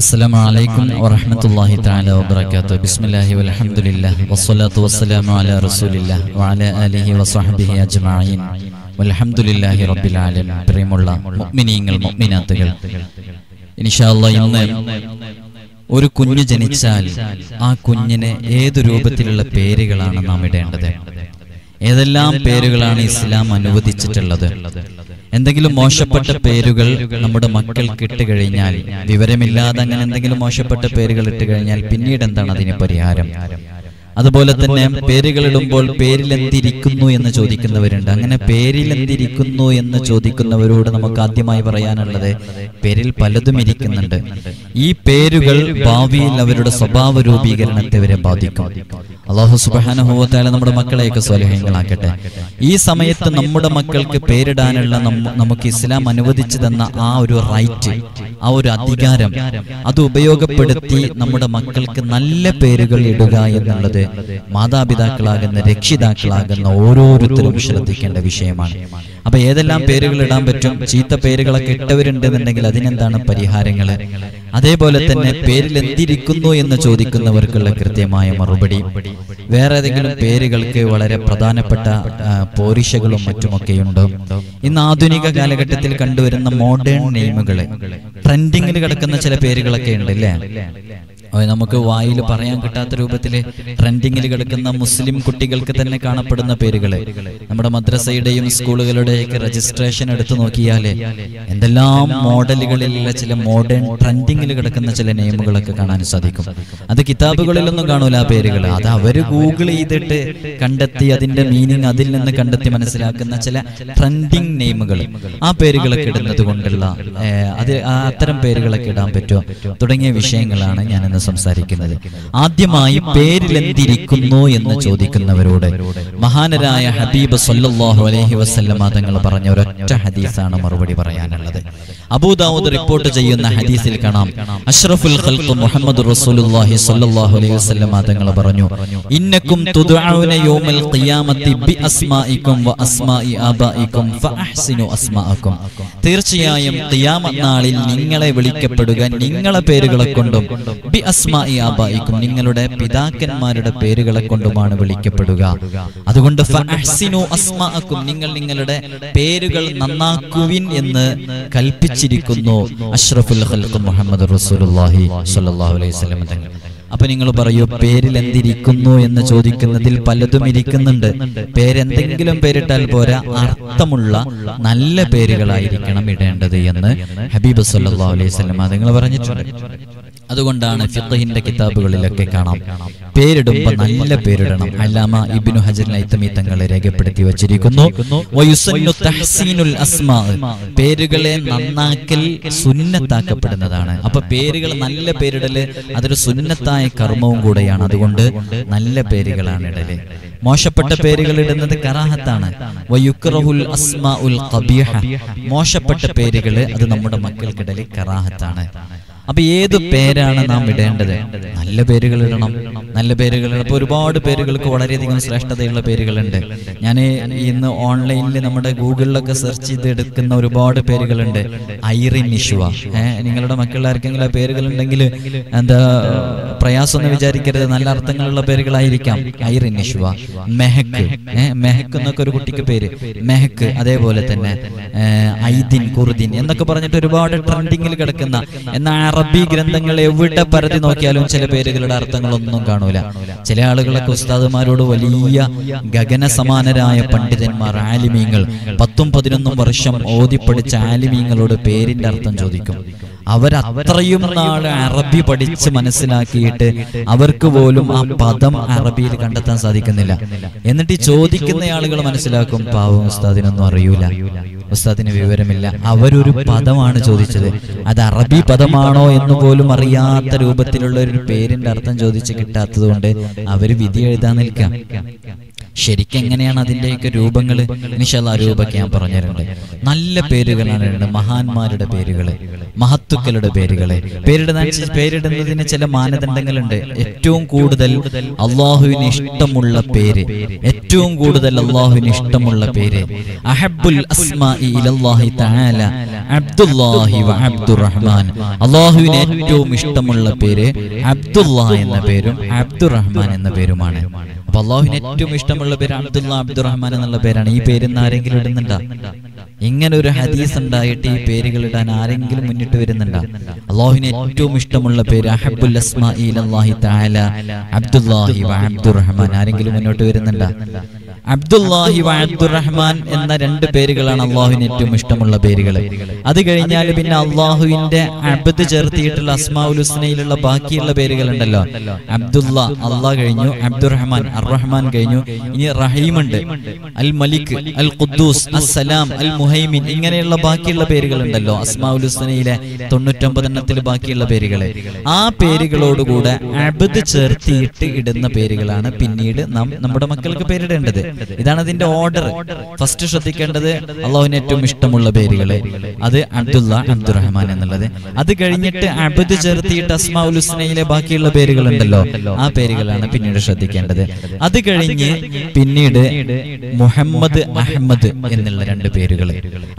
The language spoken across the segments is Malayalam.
السلام عليكم ورحمة الله تعالى وبركاته بسم الله والحمد لله والصلاة والسلام على رسول الله وعلى آله وصحبه أجمعين والحمد لله رب العالمين പ്രിയമുള്ള മുഅ്മിനീങ്ങൾ മുഅ്മിനാത്തുകൾ ഇൻഷാല്ല ഇന്ന് ഒരു കുഞ്ഞ് ജനിച്ചാൽ ആ കുഞ്ഞിന് ഏതു രൂപത്തിലുള്ള പേരുകളാണ് നാം ഇടേണ്ടത് ഏതെല്ലാം പേരുകളാണ് ഇസ്ലാം അനുവദിച്ചിട്ടുള്ളത് എന്തെങ്കിലും മോശപ്പെട്ട പേരുകൾ നമ്മുടെ മക്കൾക്ക് ഇട്ട് കഴിഞ്ഞാൽ വിവരമില്ലാതെ അങ്ങനെ എന്തെങ്കിലും മോശപ്പെട്ട പേരുകൾ ഇട്ട് കഴിഞ്ഞാൽ പിന്നീട് എന്താണ് അതിന് പരിഹാരം? അതുപോലെ തന്നെ പേരിൽ എന്തിരിക്കുന്നു എന്ന് ചോദിക്കുന്നവരുണ്ട്. അങ്ങനെ പേരിലെന്തിരിക്കുന്നു എന്ന് ചോദിക്കുന്നവരോട് നമുക്ക് ആദ്യമായി പറയാനുള്ളത് പേരിൽ പലതും ഇരിക്കുന്നുണ്ട്. ഈ പേരുകൾ ഭാവിയിൽ അവരുടെ സ്വഭാവ രൂപീകരണത്തെ വരെ ബാധിക്കും. അള്ളാഹു സുബാനുഭവത്താല നമ്മുടെ മക്കളെയൊക്കെ സ്വലഹങ്ങളാക്കട്ടെ. ഈ സമയത്ത് നമ്മുടെ മക്കൾക്ക് പേരിടാനുള്ള നമുക്ക് ഇസ്ലാം അനുവദിച്ചു തന്ന ആ ഒരു റൈറ്റ് ആ ഒരു അധികാരം അത് ഉപയോഗപ്പെടുത്തി നമ്മുടെ മക്കൾക്ക് നല്ല പേരുകൾ ഇടുക എന്നുള്ളത് മാതാപിതാക്കളാകുന്ന രക്ഷിതാക്കളാകുന്ന ഓരോരുത്തരും ശ്രദ്ധിക്കേണ്ട വിഷയമാണ്. അപ്പൊ ഏതെല്ലാം പേരുകൾ ഇടാൻ പറ്റും? ചീത്ത പേരുകളൊക്കെ ഇട്ടവരുണ്ടെന്നുണ്ടെങ്കിൽ അതിനെന്താണ് പരിഹാരങ്ങൾ അതേപോലെ തന്നെ പേരിൽ എന്തിരിക്കുന്നു എന്ന് ചോദിക്കുന്നവർക്കുള്ള കൃത്യമായ മറുപടി. വേറെ ഏതെങ്കിലും പേരുകൾക്ക് വളരെ പ്രധാനപ്പെട്ട പോരിശകളും മറ്റുമൊക്കെയുണ്ട്. ഇന്ന് ആധുനിക കാലഘട്ടത്തിൽ കണ്ടുവരുന്ന മോഡേൺ നെയിമുകൾ ട്രെൻഡിങ്ങിൽ കിടക്കുന്ന ചില പേരുകളൊക്കെ ഉണ്ട് അല്ലേ നമുക്ക് വായിൽ പറയാൻ കിട്ടാത്ത രൂപത്തിൽ ട്രെൻഡിങ്ങിൽ കിടക്കുന്ന മുസ്ലിം കുട്ടികൾക്ക് തന്നെ കാണപ്പെടുന്ന പേരുകൾ നമ്മുടെ മദ്രസയുടെയും സ്കൂളുകളുടെയൊക്കെ രജിസ്ട്രേഷൻ എടുത്തു നോക്കിയാൽ എന്തെല്ലാം മോഡലുകളിലുള്ള ചില മോഡേൺ ട്രെൻഡിങ്ങിൽ കിടക്കുന്ന ചില നെയിമുകളൊക്കെ കാണാൻ സാധിക്കും. അത് കിതാബുകളിലൊന്നും കാണൂല ആ പേരുകൾ അത് അവർ ഗൂഗിൾ ചെയ്തിട്ട് കണ്ടെത്തി അതിന്റെ മീനിങ് അതിൽ നിന്ന് കണ്ടെത്തി മനസ്സിലാക്കുന്ന ചില ട്രെൻഡിങ് നെയിമുകൾ ആ പേരുകളൊക്കെ ഇടുന്നത് കൊണ്ടുള്ള അത് അത്തരം പേരുകളൊക്കെ ഇടാൻ പറ്റുമോ? തുടങ്ങിയ വിഷയങ്ങളാണ് ഞാൻ ഇന്ന് സംസാരിക്കുന്നത്. ആദ്യമായി പേരിൽ എന്തിരിക്കുന്നു എന്ന് ചോദിക്കുന്നവരോട് മഹാനരായ ഹബീബ് സൊല്ലാഹു അലഹി വസല്ലമ തങ്ങൾ പറഞ്ഞ ഒരൊറ്റ ഹദീസാണ് മറുപടി പറയാനുള്ളത്. അബൂദാവൂദ് റിപ്പോർട്ട് ചെയ്യുന്ന ഹദീസിൽ കാണാം. അഷ്റഫുൽ ഖൽഖ് മുഹമ്മദ് റസൂലുള്ളാഹി സ്വല്ലല്ലാഹു അലൈഹി വസല്ലം തങ്ങൾ പറഞ്ഞു ഇന്നക്കും തുദഊന യൗമൽ ഖിയാമത്തി ബി അസ്മാഇക്കും വ അസ്മാഇ ആബായിക്കും ഫഅഹ്സിനു അസ്മാഅക്കും. തീർച്ചയായും ഖിയാമത്ത് നാളിൽ നിങ്ങളെ വിളിക്കപ്പെടുക നിങ്ങളെ പേരുകളെ കൊണ്ടും ബി അസ്മാഇ ആബായിക്കും നിങ്ങളുടെ പിതാക്കന്മാരുടെ പേരുകളെ കൊണ്ടുമാണ് വിളിക്കപ്പെടുക. അതുകൊണ്ട് അസ്മാഅക്കും നിങ്ങൾ നിങ്ങളുടെ പേരുകൾ നന്നാക്കുവിൻ എന്ന് കൽപ്പിച്ചിരിക്കുന്നു. അഷ്റഫുൽ മുഹമ്മദ് റസൂലുള്ളാഹി സ്വല്ലല്ലാഹു അലൈഹി വസല്ലം അപ്പൊ നിങ്ങൾ പറയൂ പേരിൽ എന്തിരിക്കുന്നു എന്ന് ചോദിക്കുന്നതിൽ പലതും ഇരിക്കുന്നുണ്ട്. പേരെന്തെങ്കിലും പേരിട്ടാൽ പോരാ അർത്ഥമുള്ള നല്ല പേരുകളായിരിക്കണം ഇടേണ്ടത് എന്ന് ഹബീബ് സല്ലാ അലൈഹി വസല്ലം നിങ്ങൾ പറഞ്ഞിട്ടുണ്ട്. അതുകൊണ്ടാണ് ഫിത്തഹിന്റെ കിതാബുകളിലൊക്കെ കാണാം. പേരിടുമ്പോ നല്ല പേരിടണം. അല്ലാമ ഇബ്നു ഹജർ ലൈത്തമി തങ്ങളെ രേഖപ്പെടുത്തി വച്ചിരിക്കുന്നു. പേരുകളെ നന്നാക്കൽ സുന്നത്താക്കപ്പെടുന്നതാണ്. അപ്പൊ പേരുകൾ നല്ല പേരിടൽ അതൊരു സുന്നത്തായ കർമ്മവും കൂടെയാണ്. അതുകൊണ്ട് നല്ല പേരുകളാണ് ഇടൽ. മോശപ്പെട്ട പേരുകൾ ഇടുന്നത് കറാഹത്താണ്. മോശപ്പെട്ട പേരുകൾ അത് നമ്മുടെ മക്കൾക്കിടയിൽ കറാഹത്താണ്. അപ്പൊ ഏത് പേരാണ് നാം ഇടേണ്ടത്? നല്ല പേരുകൾ ഇടണം. നല്ല പേരുകൾ ഇപ്പൊ ഒരുപാട് പേരുകൾക്ക് വളരെയധികം ശ്രേഷ്ഠതയുള്ള പേരുകളുണ്ട്. ഞാൻ ഇന്ന് ഓൺലൈനിൽ നമ്മുടെ ഗൂഗിളിലൊക്കെ സെർച്ച് ചെയ്ത് എടുക്കുന്ന ഒരുപാട് പേരുകളുണ്ട്. ഐറിൻ ഇഷുവ ഏഹ് നിങ്ങളുടെ മക്കളിലാർക്കെങ്കിലും ആ പേരുകൾ ഉണ്ടെങ്കിൽ എന്താ പ്രയാസമൊന്നും വിചാരിക്കരുത്. നല്ല അർത്ഥങ്ങളുള്ള പേരുകളായിരിക്കാം. ഐറിൻ ഇഷുവ മെഹക്ക്. ഏഹ് മെഹക്ക് എന്നൊക്കെ ഒരു കുട്ടിക്ക് പേര്. മെഹക്ക് അതേപോലെ തന്നെ. ഐദിൻ കുർദിൻ എന്നൊക്കെ പറഞ്ഞിട്ട് ഒരുപാട് ട്രെൻഡിങ്ങിൽ കിടക്കുന്ന എന്നാൽ അറബി ഗ്രന്ഥങ്ങൾ എവിടെ പരതി നോക്കിയാലും ചില പേരുകളുടെ അർത്ഥങ്ങളൊന്നും കാണൂല ചില ആളുകളൊക്കെ ഉസ്താദുമാരോട് വലിയ ഗഗന സമാനരായ പണ്ഡിതന്മാർ ആലിമീങ്ങൾ. പത്തും പതിനൊന്നും വർഷം ഓതിപ്പടിച്ച ആലിമീങ്ങളോട് പേരിന്റെ അർത്ഥം ചോദിക്കും. അവരത്രയും നാൾ അറബി പഠിച്ച് മനസ്സിലാക്കിയിട്ട് അവർക്ക് പോലും ആ പദം അറബിയിൽ കണ്ടെത്താൻ സാധിക്കുന്നില്ല. എന്നിട്ട് ചോദിക്കുന്ന ആളുകൾ മനസ്സിലാക്കും പാവം ഉസ്താദിനൊന്നും അറിയൂല. ഉസ്താദിന് വിവരമില്ല. അവരൊരു പദമാണ് ചോദിച്ചത്. അത് അറബി പദമാണോ എന്ന് പോലും അറിയാത്ത രൂപത്തിലുള്ള ഒരു പേരിന്റെ അർത്ഥം ചോദിച്ച് കിട്ടാത്തത് കൊണ്ട് അവർ വിധി എഴുതാൻ നിൽക്കാം. ശരിക്കും എങ്ങനെയാണ് അതിന്റെയൊക്കെ രൂപങ്ങൾ നിശാല രൂപമൊക്കെ ഞാൻ പറഞ്ഞിട്ടുണ്ട് നല്ല പേരുകളാണ് മഹാന്മാരുടെ പേരുകൾ മഹത്തുക്കളുടെ പേരുകൾ. പേരിടുന്ന പേരിടുന്നതിന് ചില മാനദണ്ഡങ്ങളുണ്ട്. ഏറ്റവും കൂടുതൽ അള്ളാഹുവിന് ഇഷ്ടമുള്ള പേര് ഏറ്റവും കൂടുതൽ അള്ളാഹുവിന് ഇഷ്ടമുള്ള പേര് അഹബുൽ അബ്ദുല്ലാഹി അള്ളാഹുവിന് ഏറ്റവും ഇഷ്ടമുള്ള പേര് അബ്ദുല്ലാ എന്ന പേരും അബ്ദുറഹ്മാൻ എന്ന പേരുമാണ്. അപ്പൊ അള്ളാഹുവിന് ഏറ്റവും ഇഷ്ടമുള്ള പേര് അബ്ദുള്ള അബ്ദുറഹ്മാൻ എന്നുള്ള പേരാണ്. ഈ പേരിന്ന് ആരെങ്കിലും ഇടുന്നുണ്ടോ? ഇങ്ങനെ ഒരു ഹദീസ് ഉണ്ടായിട്ട് ഈ പേരുകൾ ഇടാൻ ആരെങ്കിലും മുന്നിട്ട് വരുന്നുണ്ടോ? അള്ളാഹുവിന് ഏറ്റവും ഇഷ്ടമുള്ള പേര് അഹബുൽ തആല അബ്ദുല്ലാഹി അബ്ദുറഹ്മാൻ ആരെങ്കിലും മുന്നോട്ട് വരുന്നുണ്ടോ? അബ്ദുല്ലാഹി അബ്ദുറഹ്മാൻ എന്ന രണ്ട് പേരുകളാണ് അള്ളാഹുവിന് ഏറ്റവും ഇഷ്ടമുള്ള പേരുകൾ അത് കഴിഞ്ഞാൽ പിന്നെ അള്ളാഹുവിന്റെ അബ്ദ് ചേർത്തിയിട്ടുള്ള അസ്മാഉൽ ഹുസ്നയിലുള്ള ബാക്കിയുള്ള പേരുകൾ ഉണ്ടല്ലോ അബ്ദുല്ല അള്ളാഹ് കഴിഞ്ഞു അബ്ദുറഹ്മാൻ അർറഹ്മാൻ കഴിഞ്ഞു ഇനി റഹീമുണ്ട് അൽ മലിക് അൽ ഖുദ്ദൂസ് അസ്സലാം അൽ മുഹൈമിൻ ഇങ്ങനെയുള്ള ബാക്കിയുള്ള പേരുകൾ ഉണ്ടല്ലോ അസ്മാഉൽ ഹുസ്നയിലെ തൊണ്ണൂറ്റൊമ്പത് എണ്ണത്തിൽ ബാക്കിയുള്ള പേരുകൾ ആ പേരുകളോടുകൂടെ അബ്ദ് ചേർത്തിയിട്ട് ഇടുന്ന പേരുകളാണ് പിന്നീട് നാം നമ്മുടെ മക്കൾക്ക് പേരിടേണ്ടത്. ഇതാണ് അതിന്റെ ഓർഡർ ഫസ്റ്റ് ശ്രദ്ധിക്കേണ്ടത് അള്ളാഹുവിന് ഏറ്റവും ഇഷ്ടമുള്ള പേരുകളെ. അത് അബ്ദുല്ല അബ്ദുറഹ്മാൻ എന്നുള്ളത്. അത് കഴിഞ്ഞിട്ട് അബ്ദ് ചേർത്തിയിട്ട് അസ്മാഉൽ ഹുസ്നയിലെ ബാക്കിയുള്ള പേരുകൾ ഉണ്ടല്ലോ. ആ പേരുകളാണ് പിന്നീട് ശ്രദ്ധിക്കേണ്ടത്. അത് കഴിഞ്ഞ് പിന്നീട് മുഹമ്മദ് അഹമ്മദ് എന്നുള്ള രണ്ട് പേരുകൾ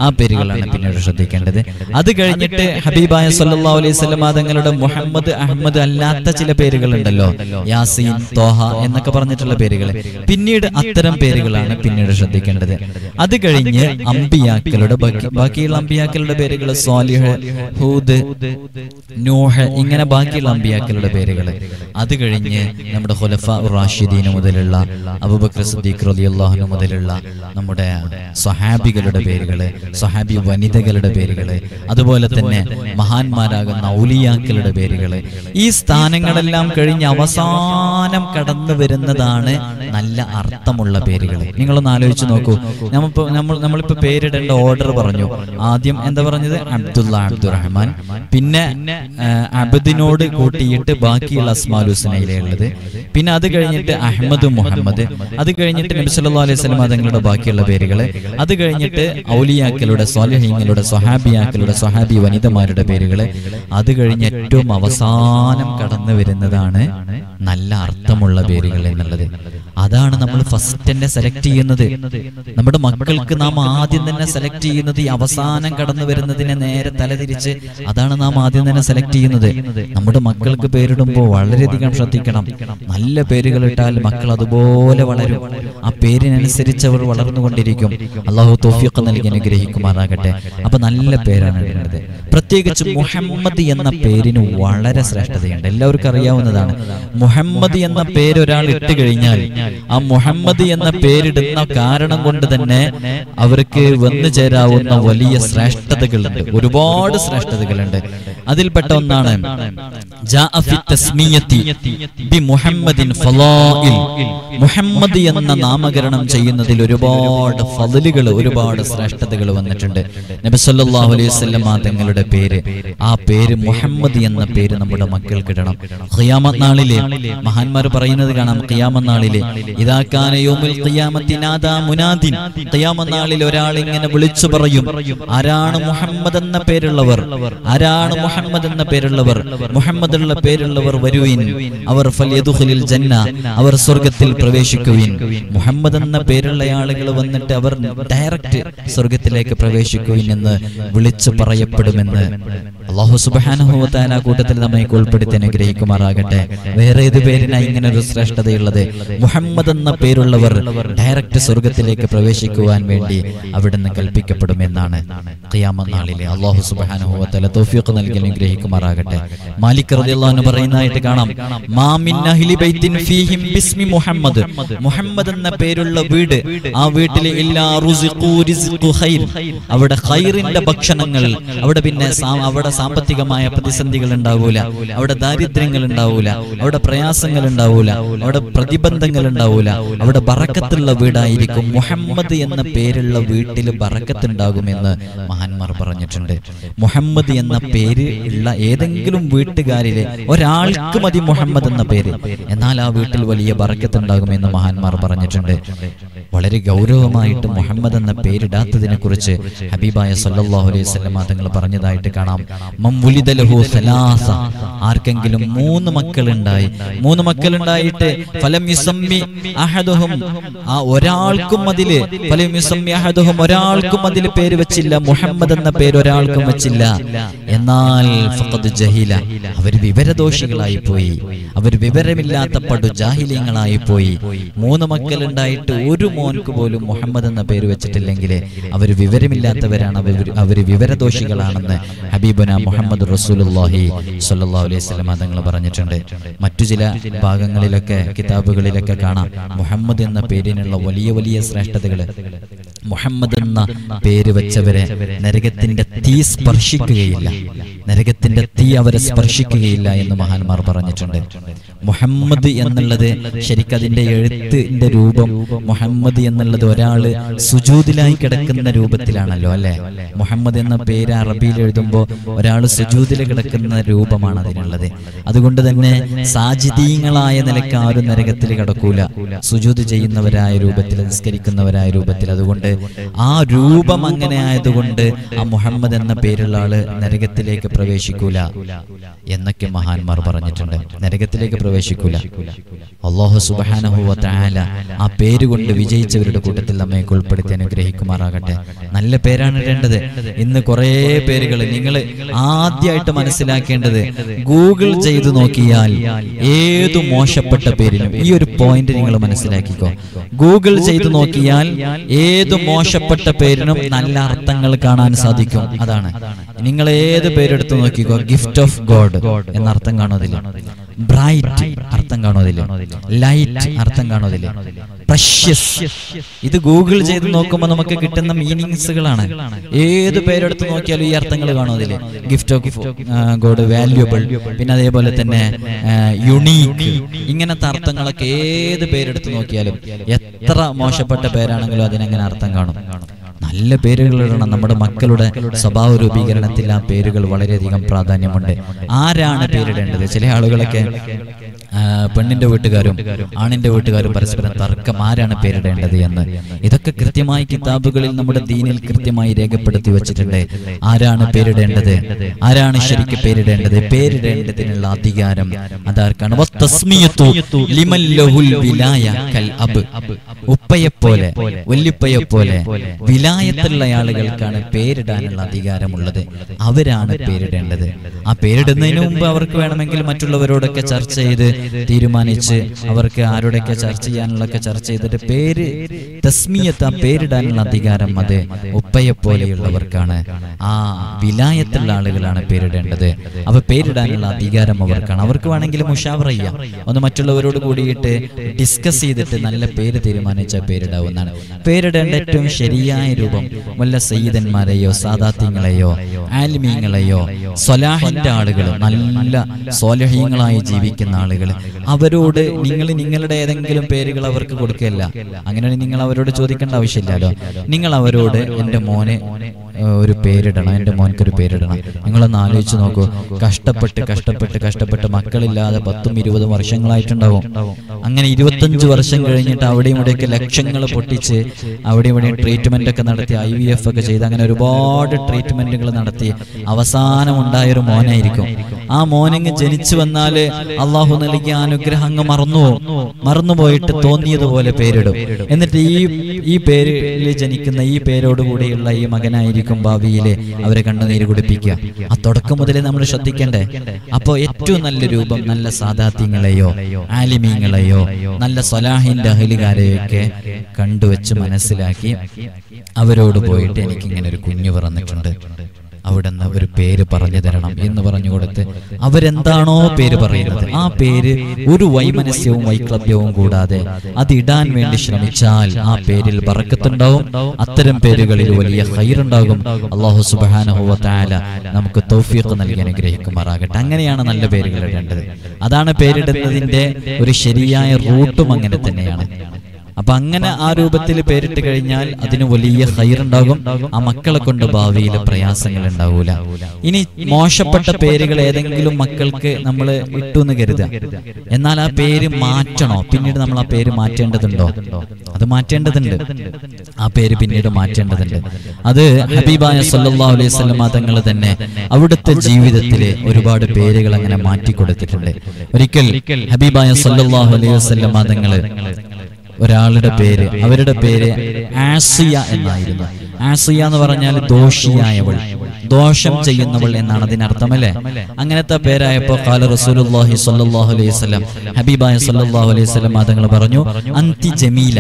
ആ പേരുകളാണ് പിന്നീട് ശ്രദ്ധിക്കേണ്ടത്. അത് കഴിഞ്ഞിട്ട് ഹബീബായ സല്ലാ അലൈഹി വസല്ലം തങ്ങളുടെ മുഹമ്മദ് അഹമ്മദ് അല്ലാത്ത ചില പേരുകൾ ഉണ്ടല്ലോ യാസീൻ തോഹ എന്നൊക്കെ പറഞ്ഞിട്ടുള്ള പേരുകൾ പിന്നീട് അത്തരം പേരുകളാണ് പിന്നീട് ശ്രദ്ധിക്കേണ്ടത്. അത് കഴിഞ്ഞ് അമ്പിയാക്കളുടെ ബാക്കി ബാക്കിയുള്ള അമ്പിയാക്കളുടെ പേരുകൾ സ്വാലിഹ് ഹൂദ് നൂഹ് ഇങ്ങനെ ബാക്കിയുള്ള അമ്പിയാക്കളുടെ പേരുകൾ അത് കഴിഞ്ഞ് നമ്മുടെ ഹുലഫ റാഷിദീന മുതലുള്ള അബൂബക്കർ സിദ്ദീഖ് റളിയല്ലാഹു മുതലുള്ള നമ്മുടെ സ്വഹാബികളുടെ പേരുകൾ സ്വഹാബി വനിതകളുടെ പേരുകൾ അതുപോലെ തന്നെ മഹാന്മാരാകുന്ന ഔലിയാക്കളുടെ പേരുകൾ ഈ സ്ഥാനങ്ങളെല്ലാം കഴിഞ്ഞ് അവസാനം കടന്നു വരുന്നതാണ് നല്ല അർത്ഥമുള്ള പേരുകൾ നിങ്ങളൊന്ന് ആലോചിച്ച് നോക്കൂ. നമ്മളിപ്പോ നമ്മൾ നമ്മളിപ്പോ പേരിടേണ്ട ഓർഡർ പറഞ്ഞു. ആദ്യം എന്താ പറഞ്ഞത്? അബ്ദുള്ള അബ്ദുറഹ്മാൻ. പിന്നെ അബദിനോട് കൂട്ടിയിട്ട് ബാക്കിയുള്ള അസ്മാൽ ഹുസ്നയിലെ പിന്നെ അത് കഴിഞ്ഞിട്ട് അഹമ്മദ് മുഹമ്മദ്. അത് കഴിഞ്ഞിട്ട് നബി സല്ലല്ലാഹു അലൈഹി വസല്ലം തങ്ങളുടെ ബാക്കിയുള്ള പേരുകൾ അത് കഴിഞ്ഞിട്ട് ഔലിയാക്കളുടെ സ്വാലിഹീങ്ങളുടെ സ്വഹാബിയാക്കളുടെ സ്വഹാബി വനിതമാരുടെ പേരുകൾ അത് കഴിഞ്ഞ് ഏറ്റവും അവസാനം കടന്നു വരുന്നതാണ് നല്ല അർത്ഥമുള്ള പേരുകൾ എന്നുള്ളത്. അതാണ് നമ്മൾ ഫസ്റ്റ് തന്നെ സെലക്ട് ചെയ്യുന്നത്. നമ്മുടെ മക്കൾക്ക് നാം ആദ്യം തന്നെ സെലക്ട് ചെയ്യുന്നത് ഈ അവസാനം കടന്നു വരുന്നതിനെ നേരെ തലതിരിച്ച് അതാണ് നാം ആദ്യം തന്നെ സെലക്ട് ചെയ്യുന്നത്. നമ്മുടെ മക്കൾക്ക് പേരിടുമ്പോൾ വളരെയധികം ശ്രദ്ധിക്കണം. നല്ല പേരുകൾ ഇട്ടാൽ മക്കൾ അതുപോലെ വളരും ആ പേരിനനുസരിച്ച് അവർ വളർന്നുകൊണ്ടിരിക്കും അള്ളാഹു തോഫിയൊക്കെ നൽകി അനുഗ്രഹിക്കുമാറാകട്ടെ. അപ്പൊ നല്ല പേരാണ് ഇടേണ്ടത് പ്രത്യേകിച്ച് മുഹമ്മദ് എന്ന പേരിന് വളരെ ശ്രേഷ്ഠതയുണ്ട്. എല്ലാവർക്കും അറിയാവുന്നതാണ്. മുഹമ്മദ് എന്ന പേര് ഒരാൾ ഇട്ട് കഴിഞ്ഞാൽ ആ മുഹമ്മദ് എന്ന പേരിടുന്ന കാരണം കൊണ്ട് തന്നെ അവർക്ക് വന്നു ചേരാവുന്ന വലിയ ശ്രേഷ്ഠതകളുണ്ട് ഒരുപാട് ശ്രേഷ്ഠതകളുണ്ട് അതിൽപ്പെട്ട ഒന്നാണ് മുഹമ്മദിൻ ഫളാഇൽ. മുഹമ്മദ് എന്ന നാമകരണം ചെയ്യുന്നതിൽ ഒരുപാട് ഫതിലുകൾ ഒരുപാട് ശ്രേഷ്ഠതകൾ വന്നിട്ടുണ്ട്. നബി സല്ലല്ലാഹു അലൈഹി തങ്ങളുടെ പേര് ആ പേര് മുഹമ്മദ് എന്ന പേര് നമ്മുടെ മക്കൾക്ക് ഇടണം. ഖിയാമത് നാളിലെ മഹാന്മാർ പറയുന്നത് കാണാം ഖിയാമത് നാളിലെ ഇദാ കാന യൗമുൽ ഖിയാമത്തി നാദാ മുനാദിൻ നാളിൽ ഒരാൾ ഇങ്ങനെ വിളിച്ചു പറയും. ആരാണ് മുഹമ്മദ് എന്ന പേരുള്ളവർ? ആരാണ് മുഹമ്മദ് എന്ന പേരുള്ളവർ? മുഹമ്മദ് ഉള്ള പേരുള്ളവർ വരുവിൻ. അവർ ഫൽയദ്ഖുലിൽ ജന്ന. അവർ സ്വർഗത്തിൽ പ്രവേശിക്കുവിൻ. മുഹമ്മദ് എന്ന പേരുള്ള ആളുകൾ വന്നിട്ട് അവർ ഡയറക്റ്റ് സ്വർഗത്തിലേക്ക് പ്രവേശിക്കുവിൻ എന്ന് വിളിച്ചു പറയപ്പെടുമെന്ന്. അള്ളാഹു വ തആല കൂട്ടത്തിൽ നമ്മെ ഉൾപ്പെടുത്തി അനുഗ്രഹിക്കുമാറാകട്ടെ. വേറെ ഏത് പേരിനാ ഇങ്ങനെ ഒരു ശ്രേഷ്ഠതയുള്ളത്? മുഹമ്മദ് എന്ന പേരുള്ളവർ ഡയറക്റ്റ് സ്വർഗത്തിലേക്ക് പ്രവേശിക്കുവാൻ വേണ്ടി അവിടുന്ന് കൽപ്പിക്കപ്പെടുമെന്നാണ് ഖിയാമത്ത് നാളിലെ. അള്ളാഹു തആല തൗഫീഖ് നൽകി അനുഗ്രഹിക്കുമാറാകട്ടെ. മാലിക് റളിയല്ലാഹു അൻഹു പറയുന്നതായിട്ട് കാണാം. മാമിൻ അഹ്ലി ബൈത്തിൻ ഫീഹിം ബിസ്മി മുഹമ്മദ്. മുഹമ്മദ് എന്ന പേരുള്ള വീട് ആ വീട്ടിൽ അവിടെ ഖൈറിന്റെ ഭക്ഷണങ്ങൾ അവിടെ പിന്നെ അവിടെ സാമ്പത്തികമായ പ്രതിസന്ധികൾ ഉണ്ടാവൂല. അവിടെ ദാരിദ്ര്യങ്ങൾ ഉണ്ടാവൂല. അവിടെ പ്രയാസങ്ങൾ ഉണ്ടാവൂല. അവിടെ പ്രതിബന്ധങ്ങൾ ഉണ്ടാവൂല. അവിടെ ബറക്കത്തുള്ള വീടായിരിക്കും. മുഹമ്മദ് എന്ന പേരുള്ള വീട്ടിൽ ബറക്കത്തുണ്ടാകുമെന്ന് മഹാന്മാർ പറഞ്ഞിട്ടുണ്ട്. മുഹമ്മദ് എന്ന പേര് ഉള്ള ഏതെങ്കിലും വീട്ടുകാരിലെ ഒരാൾക്ക് മതി മുഹമ്മദ് എന്ന പേര്. എന്നാൽ ആ വീട്ടിൽ വലിയ ബറക്കത്തുണ്ടാകുമെന്ന് മഹാന്മാർ പറഞ്ഞിട്ടുണ്ട്. വളരെ ഗൗരവമായിട്ട് മുഹമ്മദ് എന്ന പേരിടാത്തതിനെ കുറിച്ച് ഹബീബായ സല്ലല്ലാഹു അലൈഹി തങ്ങൾ പറഞ്ഞതായിട്ട് കാണാം. സലാസ. ആർക്കെങ്കിലും മൂന്ന് മക്കളുണ്ടായി മൂന്ന് മക്കളുണ്ടായിട്ട് ഫലം ആ ഒരാൾക്കും അതിൽ ഫലം ഒരാൾക്കും അതിൽ പേര് വെച്ചില്ല മുഹമ്മദ് എന്ന പേര് ഒരാൾക്കും വെച്ചില്ല. എന്നാൽ ഫഖദ് ജഹീല അവർ വിവരദോഷികളായി പോയി. അവർ വിവരമില്ലാത്ത പടു ജാഹിലിയങ്ങളായി പോയി. മൂന്ന് മക്കളുണ്ടായിട്ട് ഒരു മോൻക്ക് പോലും മുഹമ്മദ് എന്ന പേര് വെച്ചിട്ടില്ലെങ്കിൽ അവർ വിവരമില്ലാത്തവരാണ് അവർ അവർ വിവരദോഷികളാണെന്ന് ഹബീബന മുഹമ്മദ് റസൂലുള്ളാഹി സല്ലാ അലൈഹി വസല്ലം തങ്ങൾ പറഞ്ഞിട്ടുണ്ട്. മറ്റു ചില ഭാഗങ്ങളിലൊക്കെ കിതാബുകളിലൊക്കെ കാണാം. മുഹമ്മദ് എന്ന പേരിനുള്ള വലിയ വലിയ ശ്രേഷ്ഠതകൾ മുഹമ്മദ് എന്ന പേര് വെച്ചവരെ നരകത്തിന്റെ തീ സ്പർശിക്കുകയില്ല. നരകത്തിന്റെ തീ അവരെ സ്പർശിക്കുകയില്ല എന്ന് മഹാന്മാർ പറഞ്ഞിട്ടുണ്ട്. മുഹമ്മദ് എന്നുള്ളത് ശരിക്കും അതിന്റെ എഴുത്തിന്റെ രൂപം. മുഹമ്മദ് എന്നുള്ളത് ഒരാൾ സുജൂതിലായി കിടക്കുന്ന രൂപത്തിലാണല്ലോ അല്ലെ? മുഹമ്മദ് എന്ന പേര് അറബിയിൽ എഴുതുമ്പോൾ ഒരാൾ സുജൂതിൽ കിടക്കുന്ന രൂപമാണ് അതിനുള്ളത് അതുകൊണ്ട് തന്നെ സാജിദീങ്ങളായ നിലയ്ക്ക് ആരും നരകത്തിൽ കിടക്കൂല. സുജൂദ് ചെയ്യുന്നവരായ രൂപത്തിൽ നിസ്കരിക്കുന്നവരായ രൂപത്തിൽ. അതുകൊണ്ട് ആ രൂപം അങ്ങനെ ആയതുകൊണ്ട് ആ മുഹമ്മദ് എന്ന പേരുള്ള ആൾ നരകത്തിലേക്ക് പ്രവേശിക്കൂല. എന്നൊക്കെ മഹാന്മാർ പറഞ്ഞിട്ടുണ്ട്. നരകത്തിലേക്ക് പ്രവേശിക്കൂല. അള്ളാഹു സുബാനഹുവ താല ആ പേര് കൊണ്ട് വിജയിച്ചവരുടെ കൂട്ടത്തിൽ നമ്മെ ഉൾപ്പെടുത്തി അനുഗ്രഹിക്കുമാറാകട്ടെ. നല്ല പേരാണ് ഇടേണ്ടത്. ഇന്ന് കുറേ പേരുകൾ നിങ്ങൾ ആദ്യമായിട്ട് മനസ്സിലാക്കേണ്ടത് ഗൂഗിൾ ചെയ്തു നോക്കിയാൽ ഏതു മോശപ്പെട്ട പേരിനും ഈ ഒരു പോയിന്റ് നിങ്ങൾ മനസ്സിലാക്കിക്കോ. ഗൂഗിൾ ചെയ്തു നോക്കിയാൽ ഏതു മോശപ്പെട്ട പേരിനും നല്ല അർത്ഥങ്ങൾ കാണാൻ സാധിക്കും. അതാണ്. നിങ്ങൾ ഏത് പേരെടുത്ത് നോക്കിക്കോ ഗിഫ്റ്റ് ഓഫ് ഗോഡ് എന്ന അർത്ഥം കാണുന്നതില്ല ബ്രൈറ്റ് അർത്ഥം കാണുന്നതില്ല ലൈറ്റ് അർത്ഥം കാണുന്നില്ല പ്രഷ്യസ് ഇത് ഗൂഗിൾ ചെയ്ത് നോക്കുമ്പോൾ നമുക്ക് കിട്ടുന്ന മീനിങ്സുകളാണ് ഏത് പേരെടുത്ത് നോക്കിയാലും ഈ അർത്ഥങ്ങൾ കാണും അതിൽ ഗിഫ്റ്റ് ഓഫ് ഗോഡ് വാല്യുബിൾ പിന്നെ അതേപോലെ തന്നെ യുണീക്ക് ഇങ്ങനത്തെ അർത്ഥങ്ങളൊക്കെ ഏത് പേരെടുത്ത് നോക്കിയാലും എത്ര മോശപ്പെട്ട പേരാണെങ്കിലും അതിനെങ്ങനെ അർത്ഥം കാണും. നല്ല പേരുകൾ ഇടണം നമ്മുടെ മക്കളുടെ സ്വഭാവ രൂപീകരണത്തിൽ ആ പേരുകൾ വളരെയധികം പ്രാധാന്യമുണ്ട്. ആരാണ് പേരിടേണ്ടത്? ചില ആളുകളൊക്കെ പെണ്ണിന്റെ വീട്ടുകാരും ആണിന്റെ വീട്ടുകാരും പരസ്പരം തർക്കം ആരാണ് പേരിടേണ്ടത് എന്ന്. ഇതൊക്കെ കൃത്യമായി കിതാബുകളിൽ നമ്മുടെ ദീനിൽ കൃത്യമായി രേഖപ്പെടുത്തി വെച്ചിട്ടുണ്ട്. ആരാണ് പേരിടേണ്ടത്? ആരാണ് ശരിക്ക് പേരിടേണ്ടത്? പേരിടേണ്ടതിനുള്ള അധികാരം അതാർക്കാണ്? വത്തസ്മിയത്തു ലിമൻ ലഹുൽ വിലായ കൽ അബ്. ഉപ്പയെപ്പോലെ വല്യുപ്പയെപ്പോലെ വിലായത്തുള്ള ആളുകൾക്കാണ് പേരിടാനുള്ള അധികാരമുള്ളത്. അവരാണ് പേരിടേണ്ടത്. ആ പേരിടുന്നതിന് മുമ്പ് അവർക്ക് വേണമെങ്കിൽ മറ്റുള്ളവരോടൊക്കെ ചർച്ച ചെയ്ത് തീരുമാനിച്ച് അവർക്ക് ആരോടൊക്കെ ചർച്ച ചെയ്യാനുള്ളൊക്കെ ചർച്ച ചെയ്തിട്ട് പേര് തസ്മിയത്ത് ആ പേരിടാനുള്ള അധികാരം അത് ഉപ്പയെ പോലെയുള്ളവർക്കാണ് ആ വിലായത്തുള്ള ആളുകളാണ് പേരിടേണ്ടത്. അപ്പൊ പേരിടാനുള്ള അധികാരം അവർക്കാണ്. അവർക്ക് വേണമെങ്കിൽ മുഷാവർ ചെയ്യാം. ഒന്ന് മറ്റുള്ളവരോട് കൂടിയിട്ട് ഡിസ്കസ് ചെയ്തിട്ട് നല്ല പേര് തീരുമാനിച്ച പേരിടാവുന്നതാണ്. പേരിടേണ്ട ഏറ്റവും ശരിയായ രൂപം വല്ല സയ്യിദന്മാരെയോ സാദാത്യങ്ങളെയോ ആൽമീങ്ങളെയോ സ്വലാഹിന്റെ ആളുകൾ നല്ല സ്വലഹീങ്ങളായി ജീവിക്കുന്ന ആളുകൾ അവരോട് നിങ്ങൾ നിങ്ങളുടെ ഏതെങ്കിലും പേരുകൾ അവർക്ക് കൊടുക്കുകയല്ല. അങ്ങനെ നിങ്ങൾ അവരോട് ചോദിക്കേണ്ട ആവശ്യമില്ലല്ലോ. നിങ്ങൾ അവരോട് എന്റെ മോനെ ഒരു പേരിടണം എന്റെ ഒരു പേരിടണം. നിങ്ങളൊന്ന് ആലോചിച്ച് നോക്കൂ. കഷ്ടപ്പെട്ട് കഷ്ടപ്പെട്ട് കഷ്ടപ്പെട്ട് മക്കളില്ലാതെ പത്തും ഇരുപതും വർഷങ്ങളായിട്ടുണ്ടാവും. അങ്ങനെ ഇരുപത്തഞ്ച് വർഷം കഴിഞ്ഞിട്ട് അവിടെയും ഇവിടെയൊക്കെ ലക്ഷങ്ങൾ പൊട്ടിച്ച് അവിടെ ഇവിടെ ട്രീറ്റ്മെന്റ് ഒക്കെ നടത്തി ഐ വി എഫ് ഒക്കെ ചെയ്ത് അങ്ങനെ ഒരുപാട് ട്രീറ്റ്മെന്റുകൾ നടത്തി. അവസാനം ഉണ്ടായൊരു മോനായിരിക്കും. ആ മോനങ്ങ് ജനിച്ചു വന്നാൽ അള്ളാഹു നൽകിയ അനുഗ്രഹം അങ്ങ് മറന്നു മറന്നുപോയിട്ട് തോന്നിയതുപോലെ പേരിടും. എന്നിട്ട് ഈ ഈ പേരിൽ ജനിക്കുന്ന ഈ പേരോടുകൂടിയുള്ള ഈ മകനായിരിക്കും ഭാവിയിലെ അവരെ കണ്ണുനീര് കുടിപ്പിക്കുക. ആ തുടക്കം മുതലേ നമ്മൾ ശ്രദ്ധിക്കണ്ടേ. അപ്പോ ഏറ്റവും നല്ല രൂപം നല്ല സാധാത്യങ്ങളെയോ ആലിമീങ്ങളെയോ നല്ല സൊലാഹിന്റെ അഹലുകാരെയോ ഒക്കെ കണ്ടുവച്ച് മനസ്സിലാക്കി അവരോട് പോയിട്ട് എനിക്കിങ്ങനെ ഒരു കുഞ്ഞു പിറന്നിട്ടുണ്ട്. അവിടെ നിന്ന് ഒരു പേര് പറഞ്ഞു തരണം എന്ന് പറഞ്ഞു കൊടുത്ത് അവരെന്താണോ പേര് പറയുന്നത്? ആ പേര് ഒരു വൈമനസ്യവും വൈക്ലഭ്യവും കൂടാതെ അതിടാൻ വേണ്ടി ശ്രമിച്ചാൽ ആ പേരിൽ പറക്കത്തുണ്ടാവും അത്തരം പേരുകളിൽ വലിയ ഹൈറുണ്ടാകും. അള്ളാഹു സുബാന നമുക്ക് തൗഫീഖ് നൽകി അനുഗ്രഹിക്കുമാറാകട്ടെ. അങ്ങനെയാണ് നല്ല പേരുകൾ ഇടേണ്ടത്. അതാണ് പേരിടുന്നതിന്റെ ഒരു ശരിയായ റൂട്ടും അങ്ങനെ തന്നെയാണ്. അപ്പൊ അങ്ങനെ ആ രൂപത്തിൽ പേരിട്ട് കഴിഞ്ഞാൽ അതിന് വലിയ ഹൈറുണ്ടാകും. ആ മക്കളെ കൊണ്ട് ഭാവിയിൽ പ്രയാസങ്ങൾ ഉണ്ടാവൂല. ഇനി മോശപ്പെട്ട പേരുകൾ ഏതെങ്കിലും മക്കൾക്ക് നമ്മൾ ഇട്ടു എന്ന് കരുതുക. എന്നാൽ ആ പേര് മാറ്റണോ? പിന്നീട് നമ്മൾ ആ പേര് മാറ്റേണ്ടതുണ്ടോ? അത് മാറ്റേണ്ടതുണ്ട്. ആ പേര് പിന്നീട് മാറ്റേണ്ടതുണ്ട്. അത് ഹബീബായ സല്ലാ അലൈഹി തങ്ങൾ തന്നെ അവിടുത്തെ ജീവിതത്തിലെ ഒരുപാട് പേരുകൾ അങ്ങനെ മാറ്റി കൊടുത്തിട്ടുണ്ട് ഒരിക്കൽ ഹബീബായ സല്ലല്ലാഹു അലൈഹി വസല്ലമ തങ്ങൾ ഒരാളുടെ പേര് അവരുടെ പേര് ആസിയ എന്നായിരുന്നു. ആസിയ എന്ന് പറഞ്ഞാൽ ദോഷിയായവൾ. ദോഷം ചെയ്യുന്നവൾ എന്നാണ് അതിനർത്ഥം അല്ലേ അങ്ങനത്തെ പേരായപ്പോ കാല റസൂലുള്ളാഹി സ്വല്ലല്ലാഹു അലൈഹി വസല്ലം. ഹബീബായ സല്ലാഹു അലൈഹി വസല്ലം തങ്ങൾ പറഞ്ഞു അന്തി ജമീല.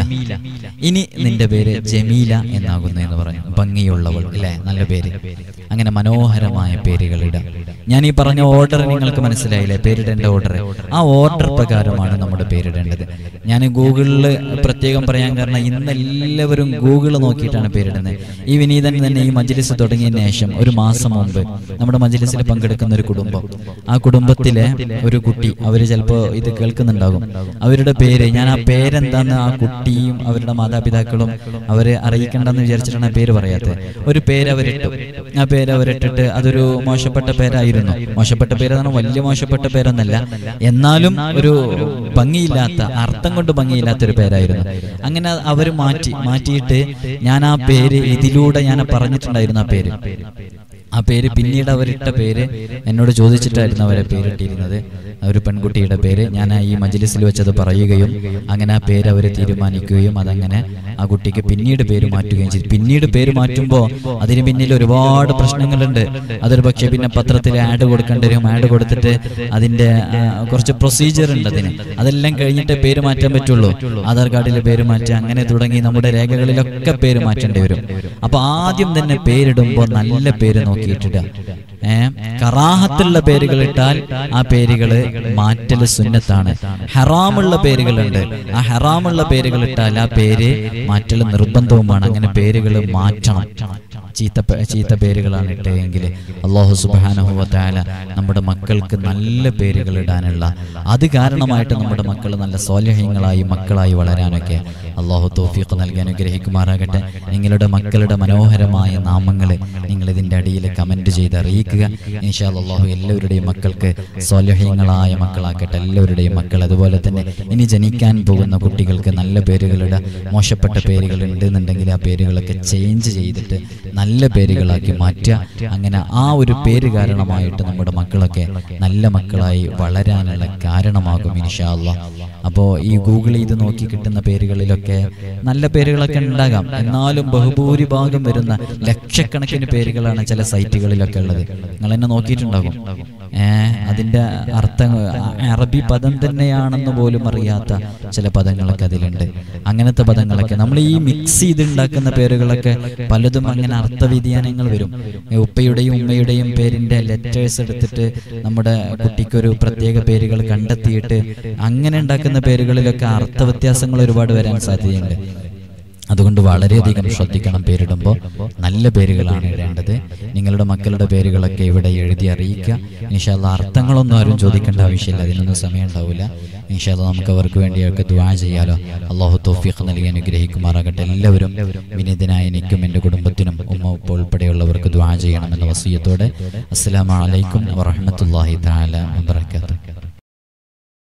ഇനി നിന്റെ പേര് ജമീല എന്നാകുന്നു എന്ന് പറഞ്ഞു. ഭംഗിയുള്ളവൾ അല്ലേ നല്ല പേര്. അങ്ങനെ മനോഹരമായ പേരുകൾ ഇടാം ഞാൻ ഈ പറഞ്ഞ ഓർഡർ നിങ്ങൾക്ക് മനസ്സിലായില്ലേ? പേരിടേണ്ട ഓർഡർ ആ ഓർഡർ പ്രകാരമാണ് നമ്മുടെ പേരിടേണ്ടത്. ഞാൻ ഗൂഗിളിൽ പ്രത്യേകം പറയാൻ കാരണം ഇന്ന് എല്ലാവരും ഗൂഗിൾ നോക്കിയിട്ടാണ് പേരിടുന്നത്. ഈ വിനീതൻ തന്നെ ഈ മജ്ലിസ് തുടങ്ങിയതിന് ശേഷം ഒരു മാസം മുമ്പ് നമ്മുടെ മജ്ലിസിൽ പങ്കെടുക്കുന്ന ഒരു കുടുംബം. ആ കുടുംബത്തിലെ ഒരു കുട്ടി അവർ ചിലപ്പോൾ ഇത് കേൾക്കുന്നുണ്ടാകും. അവരുടെ പേര് ഞാൻ ആ പേരെന്താന്ന് ആ കുട്ടിയും അവരുടെ മാതാപിതാക്കളും അവരെ അറിയിക്കണ്ടെന്ന് വിചാരിച്ചിട്ടാണ് ആ പേര് പറയാത്തത്. ഒരു പേര് അവരിട്ടു. ആ പേര് അവരിട്ടിട്ട് അതൊരു മോശപ്പെട്ട പേരായിരുന്നു. മോശപ്പെട്ട പേര് എന്ന് വലിയ മോശപ്പെട്ട പേരൊന്നല്ല. എന്നാലും ഒരു ഭംഗിയില്ലാത്ത അർത്ഥം കൊണ്ട് ഭംഗിയില്ലാത്ത ഒരു പേരായിരുന്നു. അങ്ങനെ അവർ മാറ്റി മാറ്റിയിട്ട് ഞാൻ ആ പേര് ഇതിലൂടെ ഞാൻ പറഞ്ഞിട്ടുണ്ടായിരുന്നു ആ പേര്. ആ പേര് പിന്നീട് അവരിട്ട പേര് എന്നോട് ചോദിച്ചിട്ടായിരുന്നു അവരെ പേരിട്ടിരുന്നത്. ഒരു പെൺകുട്ടിയുടെ പേര് ഞാൻ ഈ മജ്ലിസിൽ വെച്ചത് പറയുകയും അങ്ങനെ ആ പേര് അവർ തീരുമാനിക്കുകയും അതങ്ങനെ ആ കുട്ടിക്ക് പിന്നീട് പേര് മാറ്റുകയും ചെയ്തു. പിന്നീട് പേര് മാറ്റുമ്പോൾ അതിന് പിന്നിൽ ഒരുപാട് പ്രശ്നങ്ങളുണ്ട്. അതൊരു പക്ഷേ പിന്നെ പത്രത്തിൽ ആഡ് കൊടുക്കേണ്ടി വരും ആഡ് കൊടുത്തിട്ട് അതിന്റെ കുറച്ച് പ്രൊസീജിയർ ഉണ്ട് അതിന്. അതെല്ലാം കഴിഞ്ഞിട്ട് പേര് മാറ്റാൻ പറ്റുള്ളൂ. ആധാർ കാർഡിൽ പേര് മാറ്റുക അങ്ങനെ തുടങ്ങി നമ്മുടെ രേഖകളിലൊക്കെ പേര് മാറ്റേണ്ടി വരും. അപ്പോൾ ആദ്യം തന്നെ പേരിടുമ്പോൾ നല്ല പേര് നോക്കിയിട്ടിടുക കേട്ടിട്ട് കറാഹത്തുള്ള പേരുകൾ ഇട്ടാൽ ആ പേരുകൾ മാറ്റൽ സുന്നത്താണ്. ഹറാമുള്ള പേരുകളുണ്ട്. ആ ഹറാമുള്ള പേരുകൾ ഇട്ടാൽ ആ പേര് മാറ്റൽ നിർബന്ധവുമാണ്. അങ്ങനെ പേരുകൾ മാറ്റണം. ചീത്ത ചീത്ത പേരുകളാണ് ഇട്ടതെങ്കിൽ അള്ളാഹു സുബാനഹുവത്തായ നമ്മുടെ മക്കൾക്ക് നല്ല പേരുകൾ ഇടാനുള്ള അത് കാരണമായിട്ട് നമ്മുടെ മക്കൾ നല്ല സ്വാലഹ്യങ്ങളായി മക്കളായി വളരാനൊക്കെ അള്ളാഹു തോഫീഖ് നൽകി അനുഗ്രഹിക്കുമാറാകട്ടെ. നിങ്ങളുടെ മക്കളുടെ മനോഹരമായ നാമങ്ങൾ നിങ്ങൾ ഇതിന്റെ അടിയിൽ കമന്റ് ചെയ്ത് അറിയിക്കുക ഇൻഷാ അള്ളാഹു എല്ലാവരുടെയും മക്കൾക്ക് സ്വാലഹ്യങ്ങളായ മക്കളാക്കട്ടെ. എല്ലാവരുടെയും മക്കൾ അതുപോലെ തന്നെ ഇനി ജനിക്കാൻ പോകുന്ന കുട്ടികൾക്ക് നല്ല പേരുകളുടെ മോശപ്പെട്ട പേരുകൾ ഉണ്ടെന്നുണ്ടെങ്കിൽ ആ പേരുകളൊക്കെ ചേഞ്ച് ചെയ്തിട്ട് നല്ല പേരുകളാക്കി മാറ്റുക. അങ്ങനെ ആ ഒരു പേര് കാരണമായിട്ട് നമ്മുടെ മക്കളൊക്കെ നല്ല മക്കളായി വളരാനുള്ള കാരണമാകും ഇൻഷാ അപ്പോൾ ഈ ഗൂഗിൾ ചെയ്ത് നോക്കി കിട്ടുന്ന പേരുകളിലൊക്കെ നല്ല പേരുകളൊക്കെ ഉണ്ടാകാം. എന്നാലും ബഹുഭൂരിഭാഗം വരുന്ന ലക്ഷക്കണക്കിന് പേരുകളാണ് ചില സൈറ്റുകളിലൊക്കെ ഉള്ളത്. നിങ്ങൾ എന്നെ നോക്കിയിട്ടുണ്ടാകും. ഏ അതിന്റെ അർത്ഥം അറബി പദം തന്നെയാണെന്ന് പോലും അറിയാത്ത ചില പദങ്ങളൊക്കെ അതിലുണ്ട്. അങ്ങനത്തെ പദങ്ങളൊക്കെ. നമ്മൾ ഈ മിക്സ് ചെയ്ത് ഉണ്ടാക്കുന്ന പേരുകളൊക്കെ പലതും അങ്ങനെ അർത്ഥവ്യതിയാനങ്ങൾ വരും. ഉപ്പയുടെയും ഉമ്മയുടെയും പേരിന്റെ ലെറ്റേഴ്സ് എടുത്തിട്ട് നമ്മുടെ കുട്ടിക്കൊരു പ്രത്യേക പേരുകൾ കണ്ടെത്തിയിട്ട് അങ്ങനെ ഉണ്ടാക്കുന്ന പേരുകളിലൊക്കെ അർത്ഥവ്യത്യാസങ്ങൾ ഒരുപാട് വരാൻ സാധ്യതയുണ്ട്. അതുകൊണ്ട് വളരെയധികം ശ്രദ്ധിക്കണം പേരിടുമ്പോൾ. നല്ല പേരുകളാണ് ഇടേണ്ടത്. നിങ്ങളുടെ മക്കളുടെ പേരുകളൊക്കെ ഇവിടെ എഴുതി അറിയിക്കുക. ഇൻഷാല്ല അർത്ഥങ്ങളൊന്നും ആരും ചോദിക്കേണ്ട ആവശ്യമില്ല. അതിനൊന്നും സമയം ഉണ്ടാവില്ല ഇൻഷാല്ല നമുക്ക് അവർക്ക് വേണ്ടിയൊക്കെ ദ്വാ ചെയ്യാലോ. അള്ളാഹു തോഫിഖ് നൽകി അനുഗ്രഹിക്കുമാറാകട്ടെ. എല്ലാവരും വിനീതനായ എനിക്കും എന്റെ കുടുംബത്തിനും ഉമ്മ ഉപ്പ ഉൾപ്പെടെയുള്ളവർക്ക് ദ്വാ ചെയ്യണമെന്ന വസീയത്തോടെ. അസ്സാം വലൈക്കും വറഹ്മത്തുള്ളാഹി തആല വബറകാതുഹു.